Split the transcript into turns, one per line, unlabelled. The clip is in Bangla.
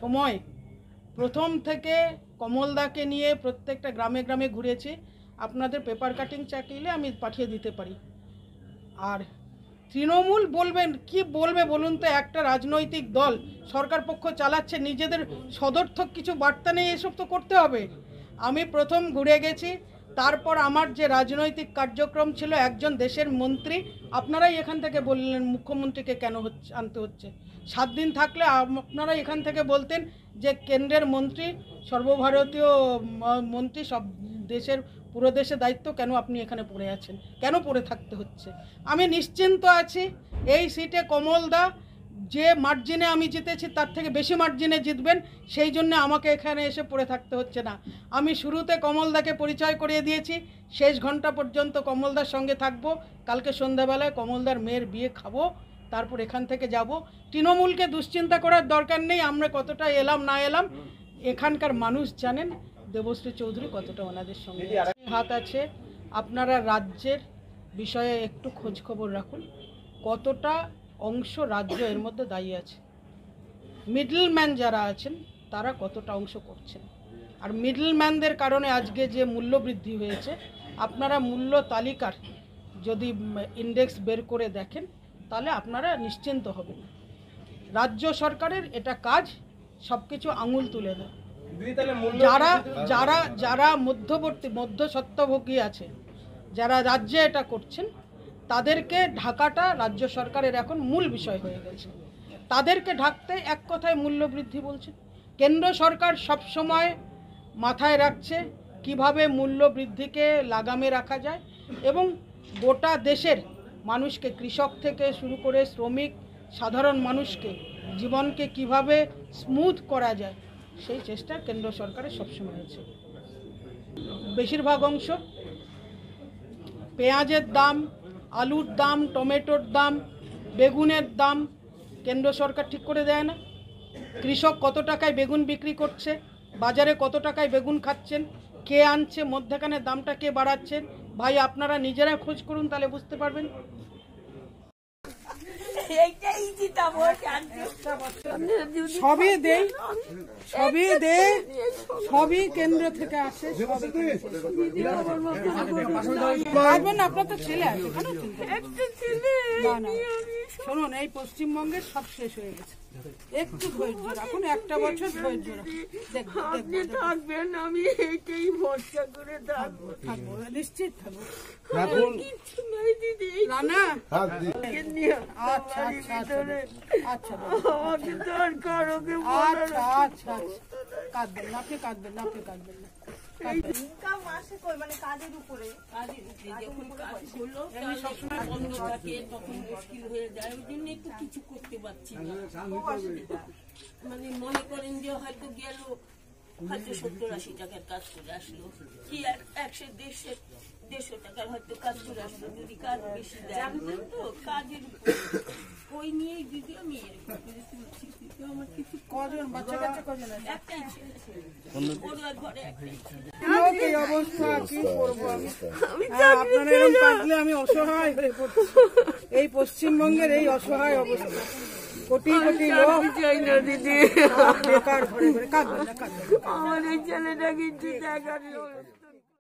সময়। প্রথম থেকে কমলদাকে নিয়ে প্রত্যেকটা গ্রামে গ্রামে ঘুরেছি। আপনাদের পেপার কাটিং চাকরিলে আমি পাঠিয়ে দিতে পারি। আর তৃণমূল বলবেন, কি বলবে বলুন তো? একটা রাজনৈতিক দল সরকার পক্ষ চালাচ্ছে, নিজেদের সদর্থক কিছু বার্তা নেই, এসব তো করতে হবে। আমি প্রথম ঘুরে গেছি, তারপর আমার যে রাজনৈতিক কার্যক্রম ছিল, একজন দেশের মন্ত্রী, আপনারাই এখান থেকে বললেন মুখ্যমন্ত্রীকে কেন হচ্ছে, আনতে হচ্ছে। সাত দিন থাকলে আপনারা এখান থেকে বলতেন যে কেন্দ্রের মন্ত্রী, সর্বভারতীয় মন্ত্রী সব দেশের, পুরো দেশে দায়িত্ব কেন আপনি এখানে পড়ে আছেন? কেন পড়ে থাকতে হচ্ছে? আমি নিশ্চিন্ত আছি, এই সিটে কমলদা যে মার্জিনে আমি জিতেছি তার থেকে বেশি মার্জিনে জিতবেন, সেই জন্য আমাকে এখানে এসে পড়ে থাকতে হচ্ছে না। আমি শুরুতে কমলদাকে পরিচয় করিয়ে দিয়েছি, শেষ ঘণ্টা পর্যন্ত কমলদার সঙ্গে থাকব, কালকে সন্ধ্যাবেলায় কমলদার মেয়ের বিয়ে খাব তারপর এখান থেকে যাব। তৃণমূলকে দুশ্চিন্তা করার দরকার নেই আমরা কতটা এলাম না এলাম। এখানকার মানুষ জানেন দেবশ্রী চৌধুরী কতটা ওনাদের সঙ্গে হাত আছে। আপনারা রাজ্যের বিষয়ে একটু খোঁজ খবর রাখুন। কতটা অংশ রাজ্য এর মধ্যে দায়ী আছে। মিডলম্যান যারা আছেন তারা কতটা অংশ করছেন। আর মিডলম্যানদের কারণে আজকে যে মূল্য বৃদ্ধি হয়েছে আপনারা মূল্য তালিকার যদি ইন্ডেক্স বের করে দেখেন তাহলে আপনারা নিশ্চিন্ত হবেন। রাজ্য সরকারের এটা কাজ সব কিছু আঙুল তুলে দেয় যারা যারা যারা মধ্যবর্তী মধ্যস্বত্বভোগী আছে যারা রাজ্যে এটা করছেন তাদেরকে ঢাকাটা রাজ্য সরকারের এখন মূল বিষয় হয়ে গেছে। তাদেরকে ঢাকতে এক কথায় মূল্য বৃদ্ধি বলছে। কেন্দ্র সরকার সব সময় মাথায় রাখছে কীভাবে মূল্য বৃদ্ধিকে লাগামে রাখা যায় এবং গোটা দেশের মানুষকে, কৃষক থেকে শুরু করে শ্রমিক, সাধারণ মানুষকে, জীবনকে কীভাবে স্মুথ করা যায়, সেই চেষ্টা কেন্দ্র সরকারের সবসময় আছে। বেশিরভাগ অংশ পেঁয়াজের দাম, আলুর দাম, টমেটোর দাম, বেগুনের দাম কেন্দ্র সরকার ঠিক করে দেয় না। কৃষক কত টাকায় বেগুন বিক্রি করছে, বাজারে কত টাকায় বেগুন খাচ্ছেন, কে আনছে, মধ্যখানে দামটা কে বাড়াচ্ছেন ভাই আপনারা নিজেরা খোঁজ করুন তাহলে বুঝতে পারবেন। সবই দেই সবই দে সবই কেন্দ্র থেকে আসে পারবেন আপনার তো ছেলে আছে শুনুন এই পশ্চিমবঙ্গের সব শেষ হয়ে গেছে। একটু ধৈর্য রাখুন একটা বছর ধৈর্য রাখুন।
আপনি থাকবেন আমি এইটাই ভরসা করে থাকব।
থাকব নিশ্চিত থাকব।
কিচ্ছু নাই দিদি। এই
রানা আচ্ছা আচ্ছা আচ্ছা আচ্ছা
আমাকে দরকার ওকে বলার
আচ্ছা আচ্ছা আচ্ছা কাঁদবেন না আপনি কাঁদবেন না আপনি কাঁদবেন না।
ইনকাম আসে কই? মানে কাজের উপরে।
কাজের উপরে যখন কাজ হলো তাহলে বন্ধ থাকে তখন মুশকিল হয়ে যায় ওই জন্য একটু কিছু করতে পারছি না। মানে মনে করেন যে হয়তো গেল হয়তো সত্তর আশি টাকার কাজ করে আসলো। কি এক- একশো দেড়শো কাজ করে আসলো যদি কাজ বেশি দেয় তো কাজের উপরে নিয়েই দিদি আমি এরকম করে চলছি কিন্তু আমার কিছু
কজন বাচ্চা কাচ্চা কজন
একটাই ছেলে ওর আর ঘরে একটাই
এই অবস্থা? কি করব আমি? হ্যাঁ, আপনারা এরকম কাঁদলে আমি অসহায় হয়ে পড়ছি। এই পশ্চিমবঙ্গের এই অসহায় অবস্থা। কোটি কোটি লোক।
চাই না দিদি।
বেকার ঘরে ঘরে কাঁদবেন না কাঁদবেন
আমার এই ছেলেটা কিছু দেখার লোক